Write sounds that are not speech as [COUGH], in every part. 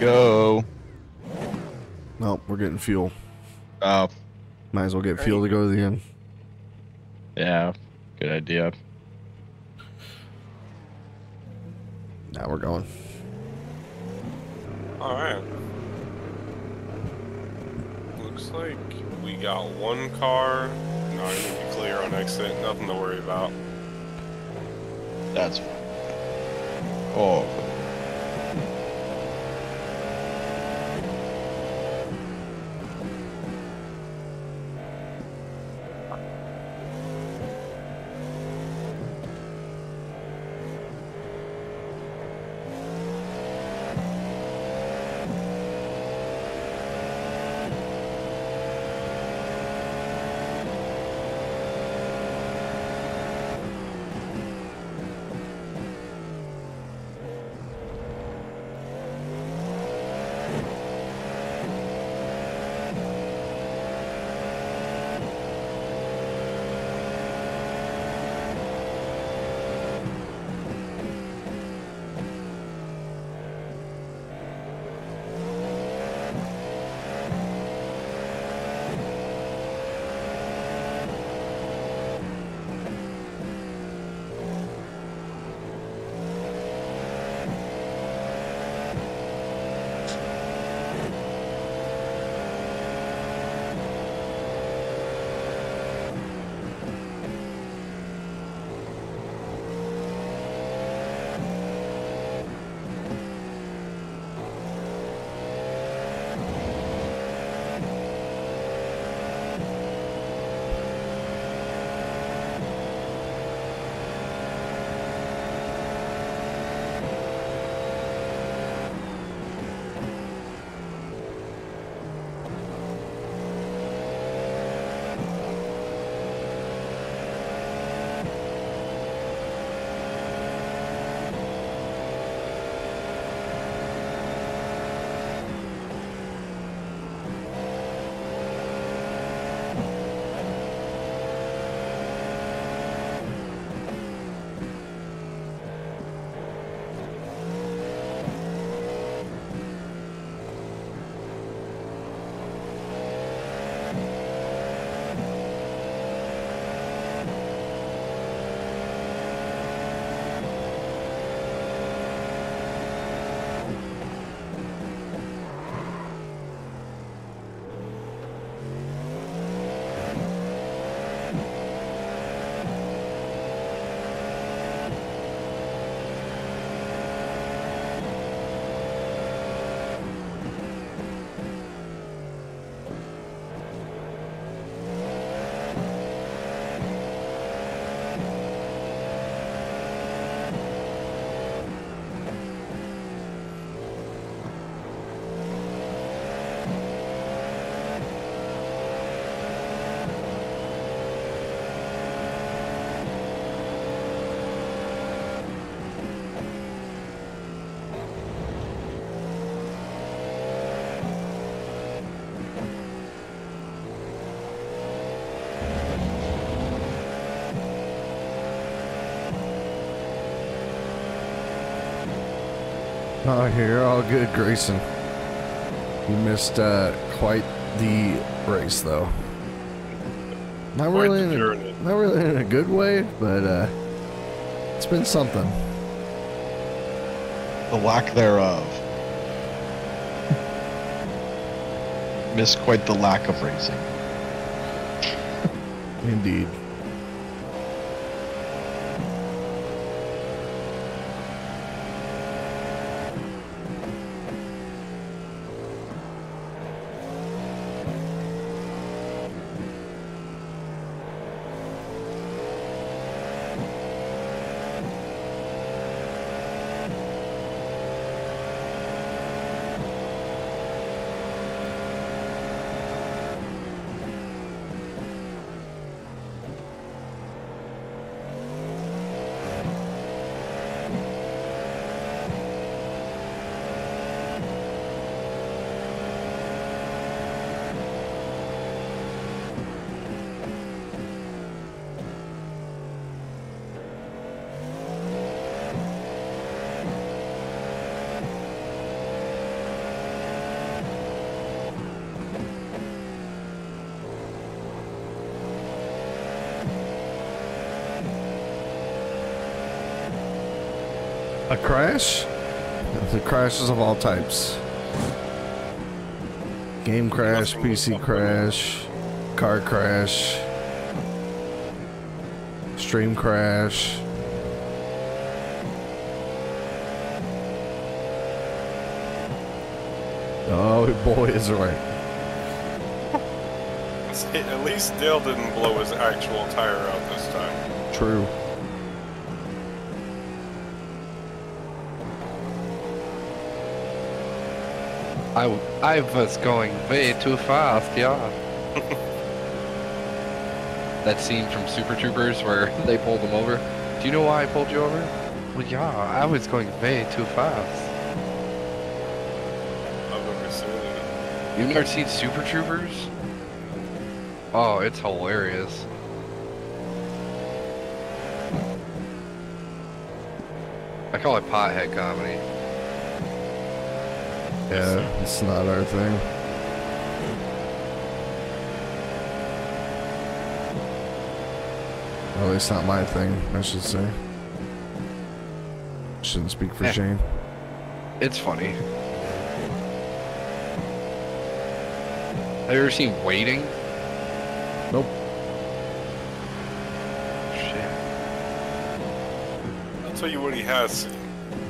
go. Nope, we're getting fuel. Oh, Might as well get fuel to go to the end. yeah. Good idea. Now we're going. Alright. Looks like we got one car. Not gonna be clear on exit. Nothing to worry about. That's. Oh. [LAUGHS] Oh, you're all good, Grayson. You missed uh, quite the race, though. Not Quite really, in a, not really in a good way, but uh, it's been something. The lack thereof. Miss quite the lack of racing. Indeed. A crash? The crashes of all types. Game crash, PC crash, car crash, stream crash. Oh [LAUGHS] boy, is right. At least Dale didn't blow his actual tire out this time. True. I, I was going way too fast, yeah. [LAUGHS] that scene from Super Troopers where [LAUGHS] they pulled him over. Do you know why I pulled you over? Well, yeah, I was going way too fast. I've never seen it. You've never seen Super Troopers? Oh, it's hilarious. I call it pothead comedy. Yeah, it's not our thing. Well, at least not my thing, I should say. Shouldn't speak for Eh. Shane. It's funny. Have you ever seen Waiting? Nope. Shit. I'll tell you what he has.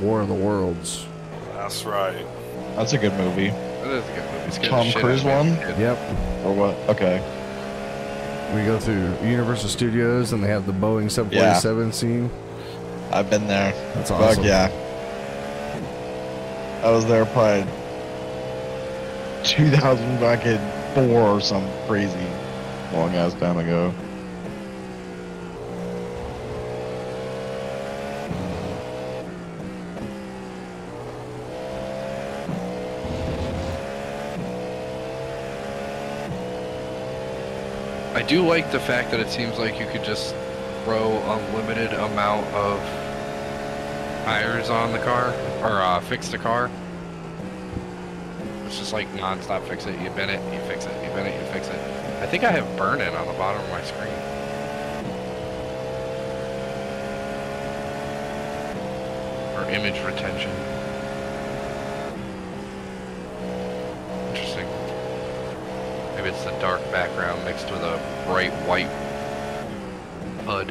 War of the Worlds. That's right. That's a good movie. That is a good movie. It's Tom Cruise out of me. one? Yep. Or what? Okay. We go through Universal Studios and they have the Boeing 747 scene. I've been there. That's awesome. Fuck yeah. I was there probably 2000 fucking four or some crazy long ass time ago. Do like the fact that it seems like you could just throw unlimited amount of tires on the car or uh, fix the car. It's just like non-stop fix it. You bend it, you fix it. You bend it, you fix it. I think I have burn in on the bottom of my screen. Or image retention. Interesting. Maybe it's the dark background mixed with a bright white HUD.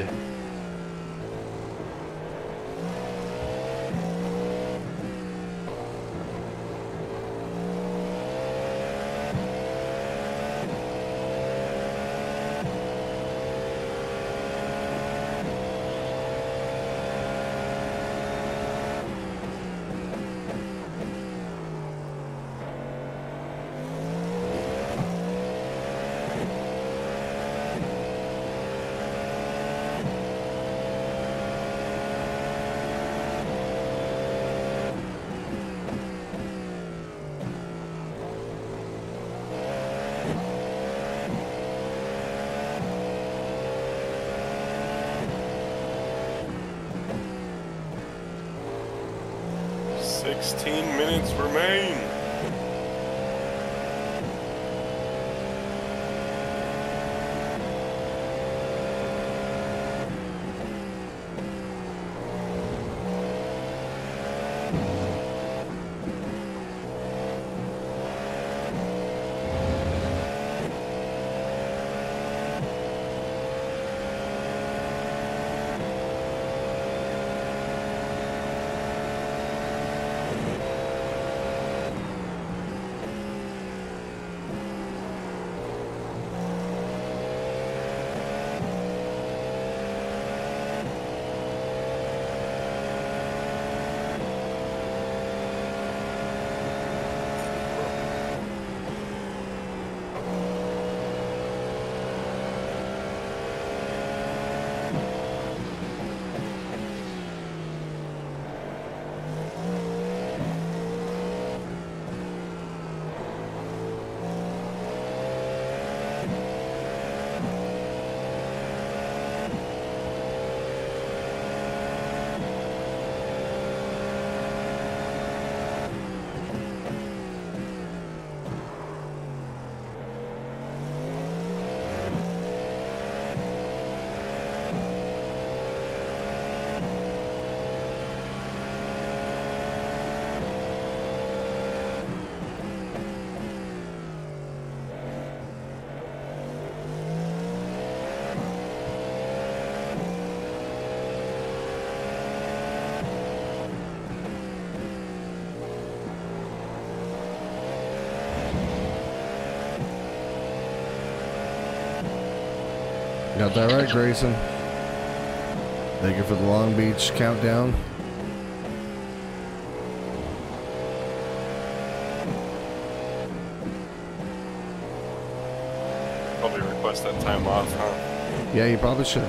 Sixteen minutes remain. Got that right, Grayson. Thank you for the Long Beach countdown. Probably request that time off, huh? Yeah, you probably should.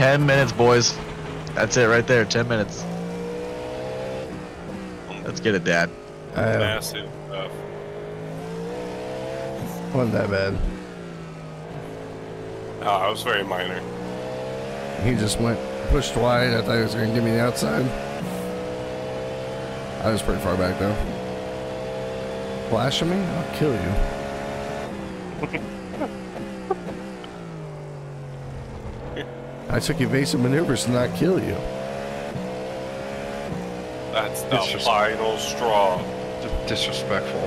10 minutes, boys. That's it right there. 10 minutes. Let's get it, Dad. I Massive stuff. wasn't that bad. Oh, I was very minor. He just went pushed wide. I thought he was going to give me the outside. I was pretty far back though. Flashing me? I'll kill you. [LAUGHS] I took evasive maneuvers to not kill you. That's the just- final straw. D- disrespectful.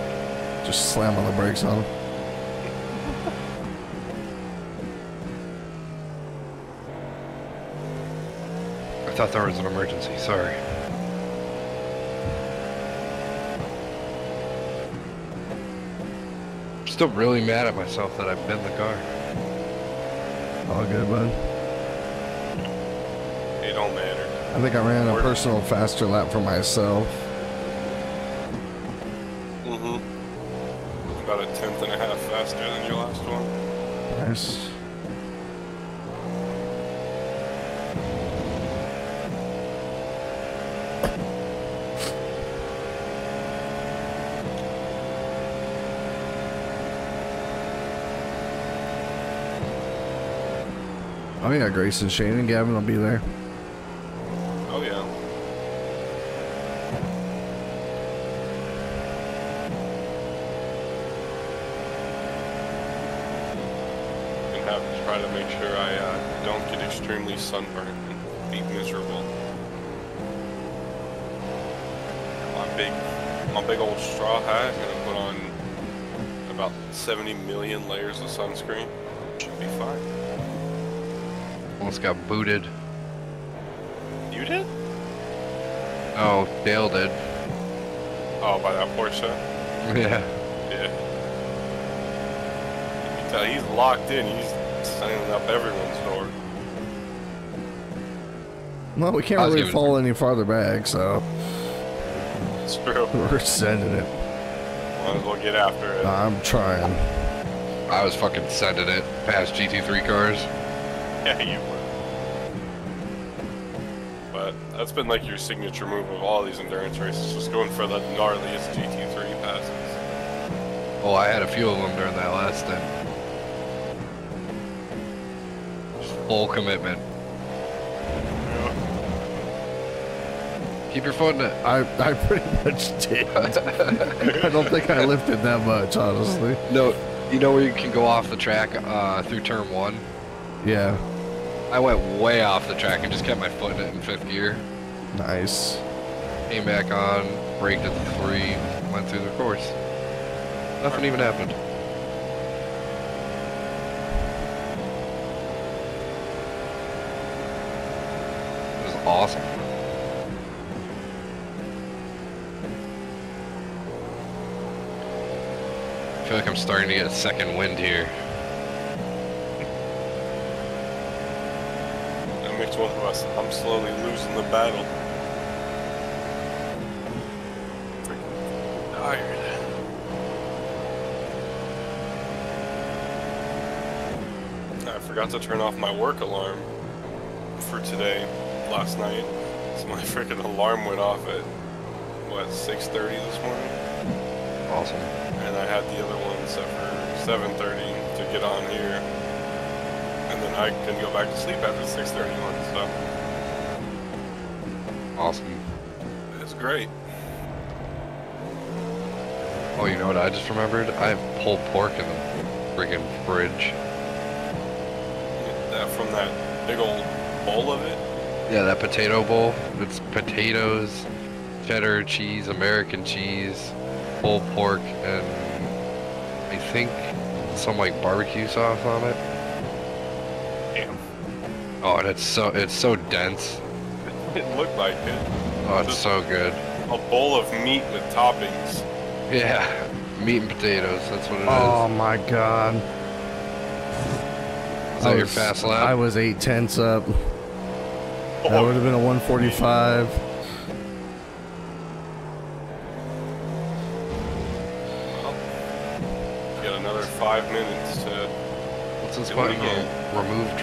Just slam on the brakes on him. [LAUGHS] I thought there was an emergency. Sorry. Still really mad at myself that I bent the car. All good, bud. It don't matter. I think I ran a personal faster lap for myself. Mm-hmm. About a tenth and a half faster than your last one. Nice. Oh yeah, Grayson, Shane, and Gavin will be there. Oh yeah. And have to try to make sure I uh, don't get extremely sunburned and be miserable. My big, my big old straw hat. Gonna put on about 70 million layers of sunscreen. Should be fine. Almost got booted. You did? Oh, Dale did. Oh, by that Porsche. [LAUGHS] Yeah. Yeah. You can tell he's locked in. He's signing up everyone's door. Well, we can't really fall any farther back, so It's true. [LAUGHS] we're sending it. Might as well get after it. I'm trying. I was fucking sending it past GT3 cars. [LAUGHS] Yeah, you were. But that's been like your signature move of all these endurance races, just going for the gnarliest GT3 passes. Oh, I had a few of them during that last stint. Just full commitment. Keep your foot in it. I, I pretty much did. I don't think I lifted that much, honestly. No, you know where you can go off the track uh, through turn one? Yeah, I went way off the track and just kept my foot in it in fifth gear. nice. Came back on, braked at the three, went through the course. Nothing even happened. It was awesome. I feel like I'm starting to get a second wind here. That makes one of us. I'm slowly losing the battle. Freaking tired. I forgot to turn off my work alarm for today, last night. So my [LAUGHS] freaking alarm went off at, what, 6.30 this morning? Awesome. and I had the other one set for 7:30 to get on here, and then I couldn't go back to sleep after 6:31. So Awesome. it's great. Oh, you know what I just remembered? I have pulled pork in the friggin' fridge. That from that big old bowl of it. Yeah, that potato bowl. It's potatoes, cheddar cheese, American cheese, pulled pork, and think some like barbecue sauce on it. Damn, Oh, and it's so it's so dense. [LAUGHS] it looked like it. Oh, it's so good. A bowl of meat with toppings. Yeah, meat and potatoes. That's what it is. Oh my god. is that I your was- fast lap? I was eight tenths up. Oh. That Oh, would have been a 145.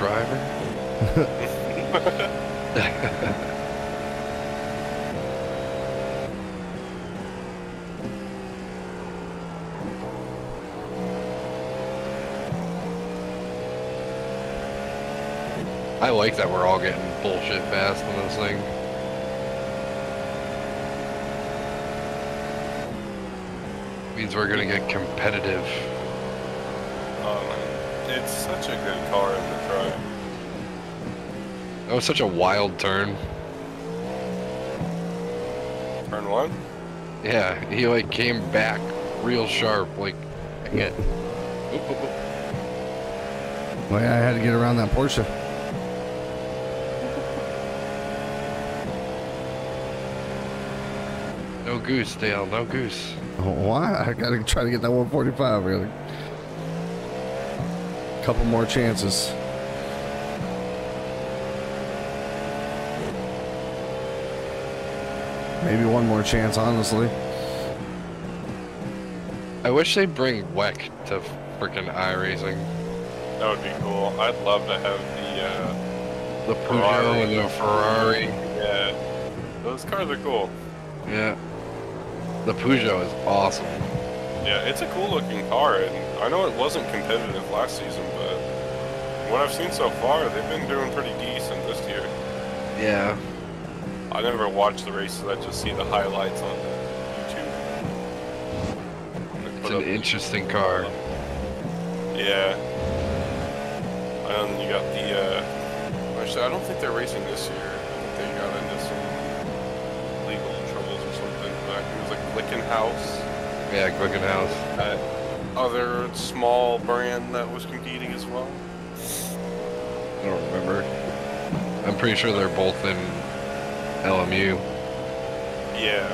Driver. [LAUGHS] I like that we're all getting bullshit fast on this thing. Means we're gonna get competitive. Um, it's such a good car in the drive. That was such a wild turn. Turn one. Yeah, he like came back real sharp. Like, dang it. Oop, oop, oop. Well, yeah, I had to get around that Porsche. No goose, Dale. No goose. Oh, Why? I gotta try to get that 145. I got a couple more chances. Maybe one more chance, honestly. I wish they'd bring WEC to freaking iRacing. That would be cool. I'd love to have the, uh, The Peugeot and the Ferrari. yeah. Those cars are cool. Yeah. The Peugeot is awesome. Yeah, it's a cool looking car, and I know it wasn't competitive last season, but what I've seen so far, they've been doing pretty decent this year. Yeah. I never watch the races, I just see the highlights on YouTube. It's an interesting car. Yeah. And then you got the, uh, actually, I don't think they're racing this year. I think they got into some legal troubles or something back. It was like Glickenhaus, Yeah, Glickenhaus. that other small brand that was competing as well. I don't remember. I'm pretty sure they're both in LMU. Yeah.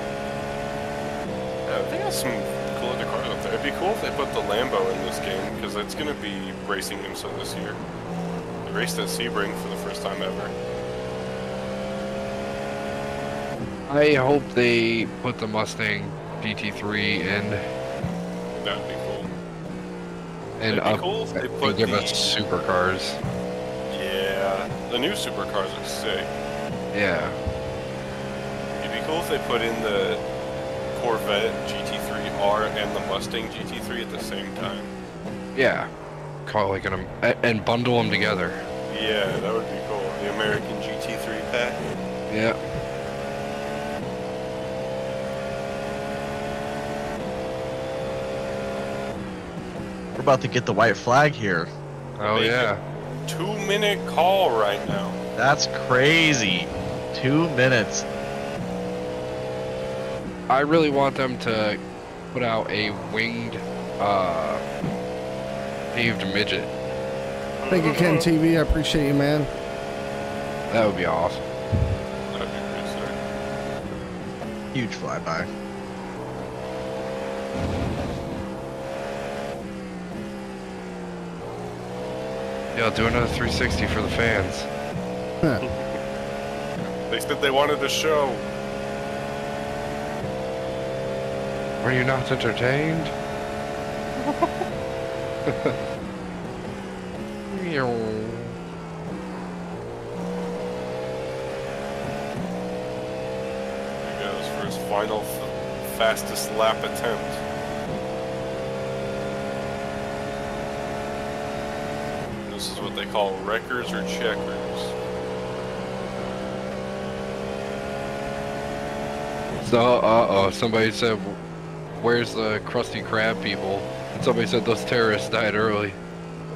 Yeah, they got some cool other cars up there. It'd be cool if they put the Lambo in this game, because it's going to be racing IMSA this year. They raced at Sebring for the first time ever. I hope they put the Mustang GT3 in That'd be. And up cool if they put give the- us supercars. Yeah, the new supercars are sick. Yeah. It'd be cool if they put in the Corvette GT3R and the Mustang GT3 at the same time. Yeah. Call like an and bundle them together. Yeah, that would be cool. The American GT3 pack. Yeah. About to get the white flag here. Oh Make yeah. Two minute call right now. That's crazy. Two minutes. I really want them to put out a winged uh paved midget. Thank you, Ken TV. I appreciate you, man. That would be awesome. That'd be pretty sick. Huge flyby. Yeah, I'll do another 360 for the fans. They said they wanted to show. Were you not entertained? He goes for his final fastest lap attempt. This is what they call wreckers or checkers. So, uh oh, somebody said, Where's the Krusty Krab people? And somebody said those terrorists died early. [LAUGHS]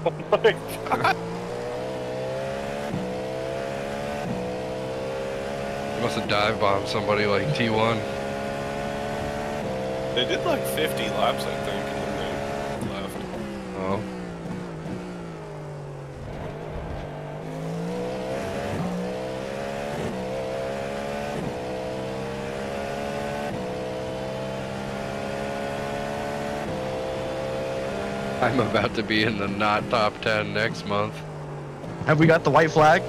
Oh my god. [LAUGHS] They must have dive bombed somebody like T1. They did like 50 laps, I think, and then they left. Oh. I'm about to be in the not top 10 next month. Have we got the white flag?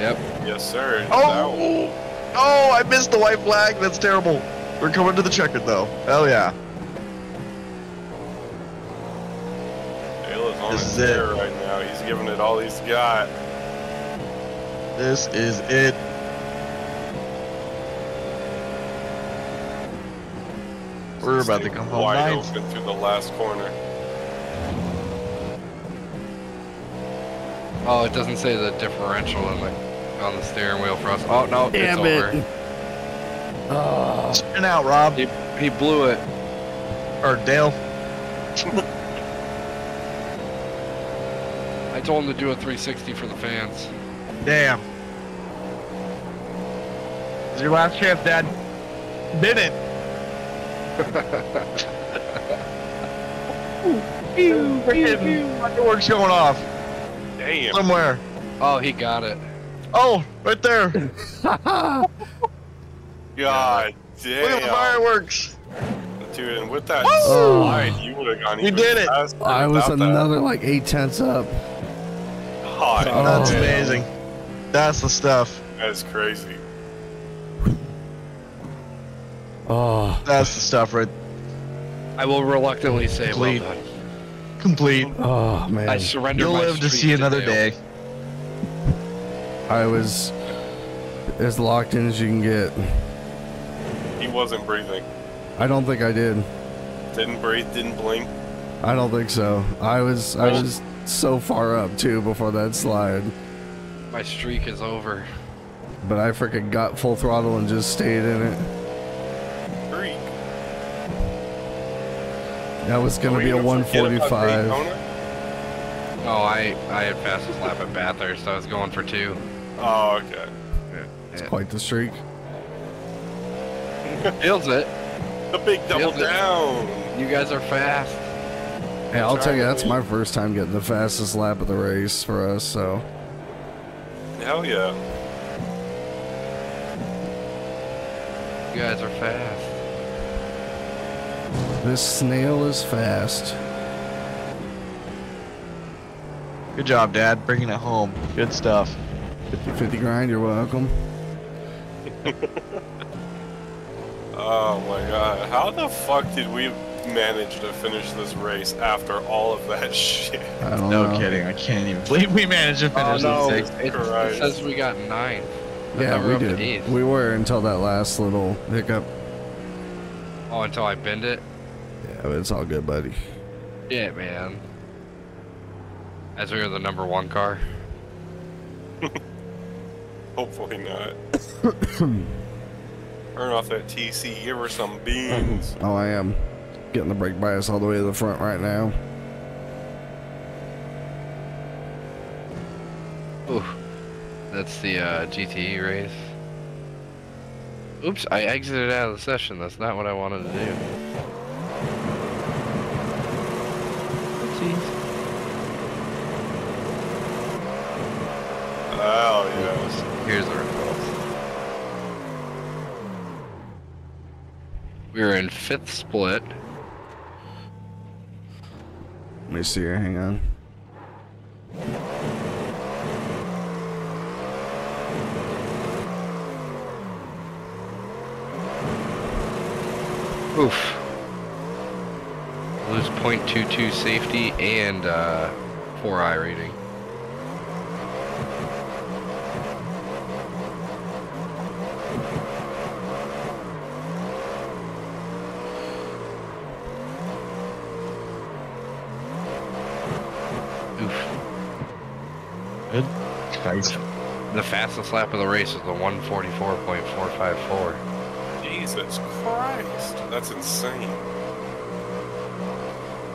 Yep. Yes, sir. It's Oh! Oh, I missed the white flag. That's terrible. We're coming to the checkered though. Hell yeah. out. Dale is on This is it. right now. He's giving it all he's got. This is it. We're about to come home wide ninth. open through the last corner. Oh, it doesn't say the differential on the, on the steering wheel for us. Oh, no, Damn it's it. over. Oh, Spin out, Rob. He, he blew it. Or Dale. I told him to do a 360 for the fans. Damn. It's your last chance, Dad. Did it. [LAUGHS] Freaking door's going off Damn. somewhere. Oh, he got it. Oh, right there. [LAUGHS] God damn. Look at the fireworks. Dude, and with that Oh. slide, you would have gone We even did it. I was without that. another like eight tenths up. Hot. Oh. That's yeah. amazing. That's the stuff. That's crazy. Oh, That's the stuff right. I will reluctantly say, Complete. well done. Complete. oh man. I surrender You'll my live to streak see another Dale. day. I was as locked in as you can get. He wasn't breathing. I don't think I did. Didn't breathe, didn't blink. I don't think so. I was I was so far up too before that slide, My streak is over. but I freaking got full throttle and just stayed in it. That was gonna Were be a 145. Daytona? Oh, I I had fastest lap at Bathurst. So I was going for two. Oh, okay. It's quite the streak. [LAUGHS] Feels it. The big double Feels it. down. You guys are fast. Hey, I'll tell you, that's my first time getting the fastest lap of the race for us. So Hell yeah. You guys are fast. This snail is fast. Good job, Dad, bringing it home. Good stuff. 50 grind, you're welcome. [LAUGHS] Oh my god. How the fuck did we manage to finish this race after all of that [LAUGHS] shit? I don't No know. kidding. I can't even believe we managed to finish oh, no. this It, it says we got nine. Yeah, we were up to did. We were until that last little hiccup. Oh, until I bend it. Yeah, but it's all good, buddy. Yeah, man. As we were the number one car. [LAUGHS] Hopefully not. [COUGHS] Turn off that TC, give her some beans. Oh, I am getting the brake bias all the way to the front right now. Ooh. That's the uh, GTE race. Oops, I exited out of the session. That's not what I wanted to do. Oopsies. Oh yeah. Here's the results. We are in fifth split. Let me see here. Hang on. Oof. Lose .22 safety and uh, 4 iRating. Oof. Good. Nice. The fastest lap of the race is the 144.454. Jesus Christ. That's insane.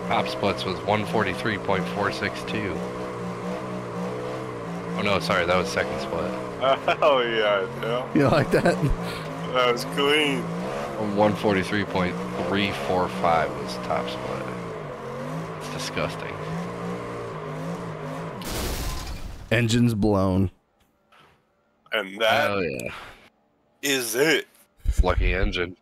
Top splits was 143.462. Oh no, sorry, that was second split. [LAUGHS] Oh yeah, yeah. You like that? That was clean. 143.345 was top split. It's disgusting. Engine's blown. And that Oh yeah. is it. Lucky engine.